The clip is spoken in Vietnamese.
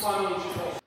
Boa noite, irmãos.